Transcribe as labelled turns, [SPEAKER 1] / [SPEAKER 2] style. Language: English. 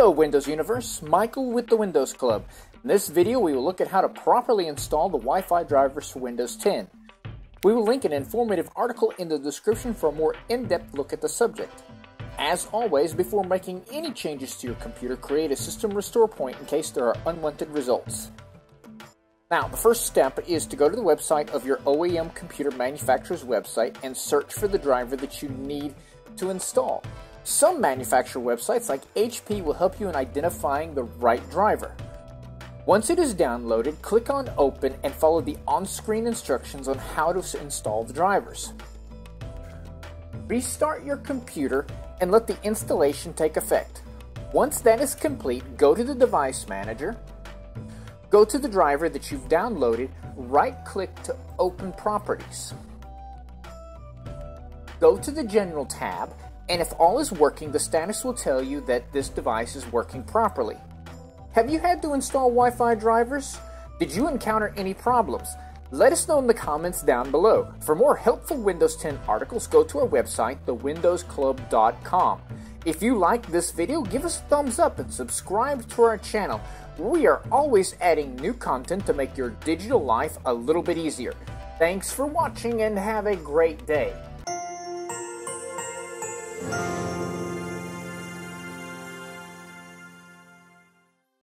[SPEAKER 1] Hello Windows Universe, Michael with the Windows Club. In this video we will look at how to properly install the Wi-Fi drivers for Windows 10. We will link an informative article in the description for a more in-depth look at the subject. As always, before making any changes to your computer, create a system restore point in case there are unwanted results. Now, the first step is to go to the website of your OEM computer manufacturer's website and search for the driver that you need to install. Some manufacturer websites like HP will help you in identifying the right driver. Once it is downloaded, click on Open and follow the on-screen instructions on how to install the drivers. Restart your computer and let the installation take effect. Once that is complete, go to the Device Manager, go to the driver that you've downloaded, right-click to Open Properties. Go to the General tab and if all is working, the status will tell you that this device is working properly. Have you had to install Wi-Fi drivers? Did you encounter any problems? Let us know in the comments down below. For more helpful Windows 10 articles, go to our website, thewindowsclub.com. If you like this video, give us a thumbs up and subscribe to our channel. We are always adding new content to make your digital life a little bit easier. Thanks for watching and have a great day.